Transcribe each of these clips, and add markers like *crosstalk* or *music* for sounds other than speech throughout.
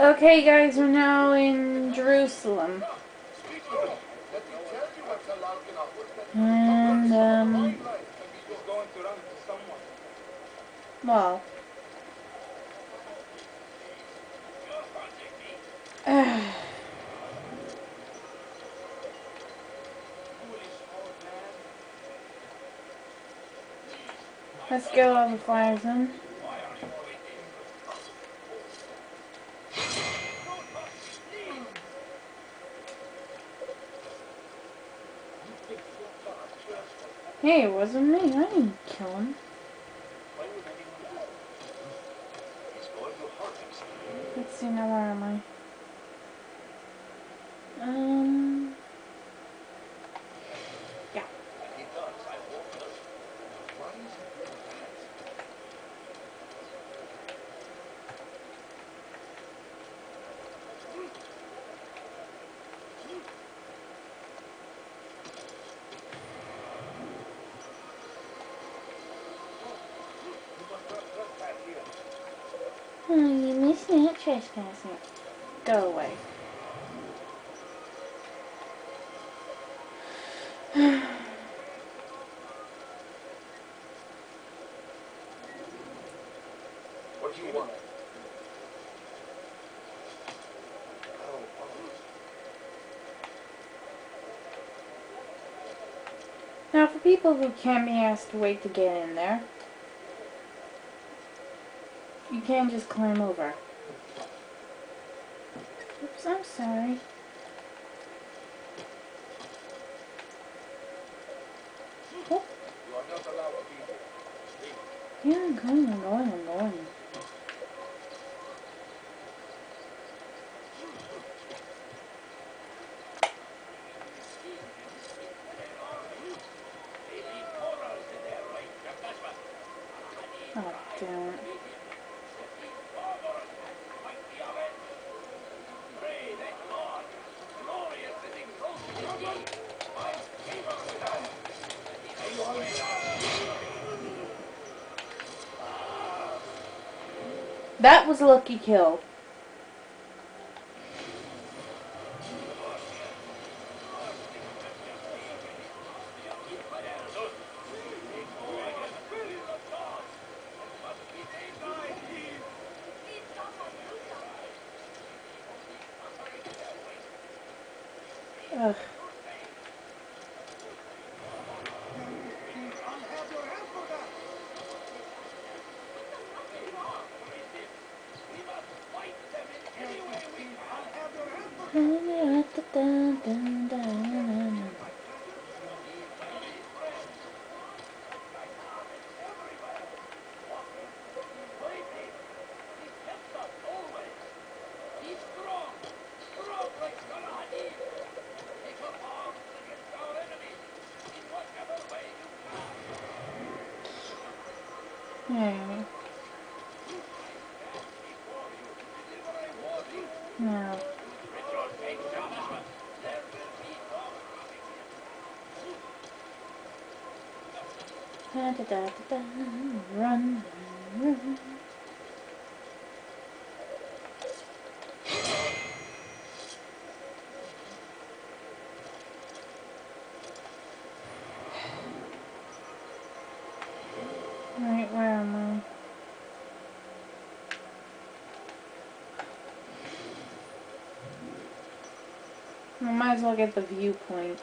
Okay, guys, we're now in Jerusalem. And, um, well. *sighs* Let's go over fire zone. Hey, it wasn't me. I didn't kill him. Let's see now where am I? Um Yeah. Oh, you missing it, trespassing. Go away. *sighs* What do you want? Now, for people who can't be asked to wait to get in there, you can't just climb over. Oops, I'm sorry. Oh, You are not allowed to be here. Leave. yeah, I'm going, I'm going, I'm going. Oh, damn it. That was a lucky kill. Ugh. Da, da, da, da. Run, run. Right, where am I? I might as well get the viewpoint.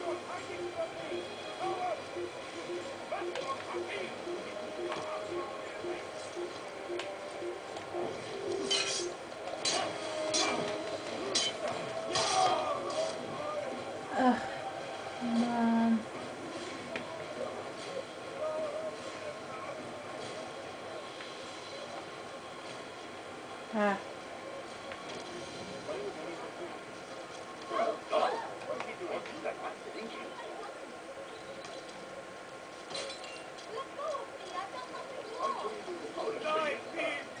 I know you're hiding from me. Come on. Let's go, Hakim. Ugh. Man. Ah. Die, Pete.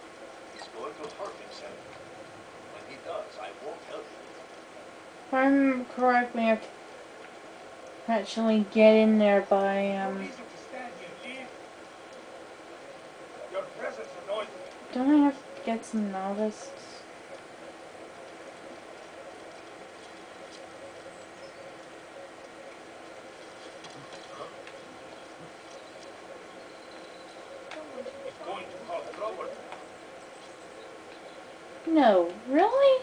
If I'm correct, we have to actually get in there by, um, don't I have to get some novices? It's going to cause trouble. No, really?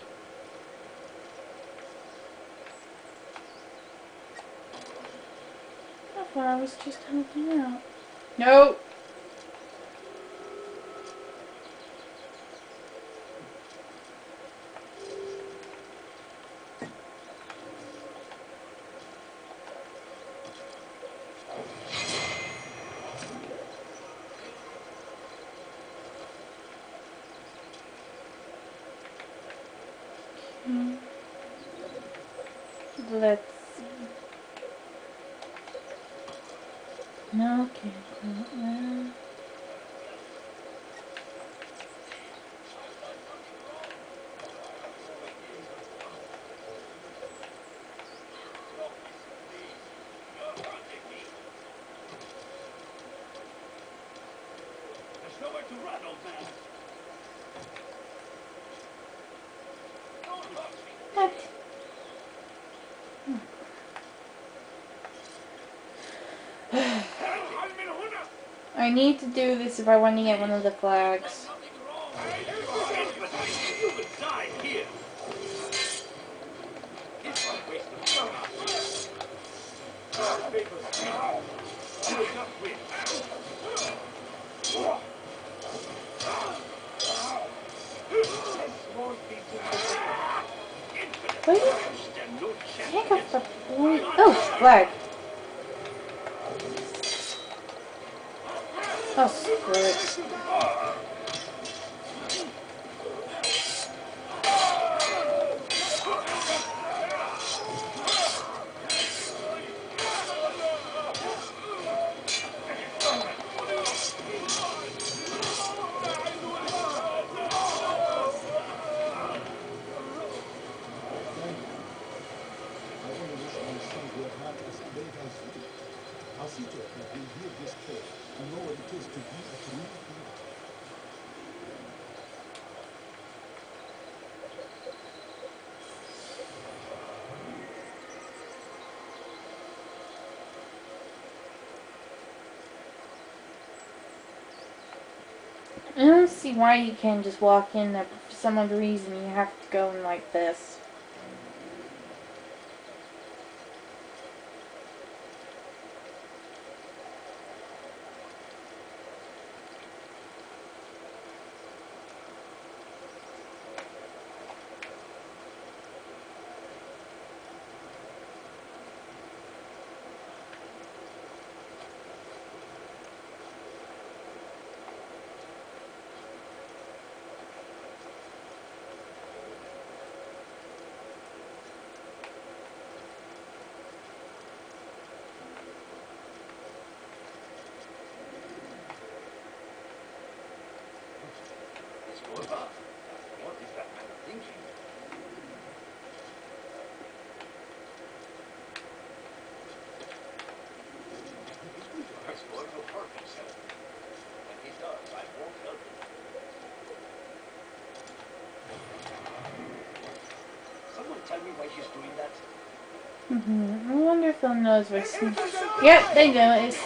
I I was just helping out. No. Let's see. No, can't go there. There's nowhere to run, old man. Don't touch me. What? I'm in Huna. *sighs* I need to do this if I want to get one of the flags. Nothing wrong. You would die here. It's a waste of time. Our papers. You will not win. This won't be too Infinite. What do you Stand no chance take off against the blue? Oh, That we hear this and know what it is to be a hero. I don't see why you can't just walk in there, for some other reason you have to go in like this. she's doing that? Mm hmm I wonder if they'll notice what's... Yep, they know it.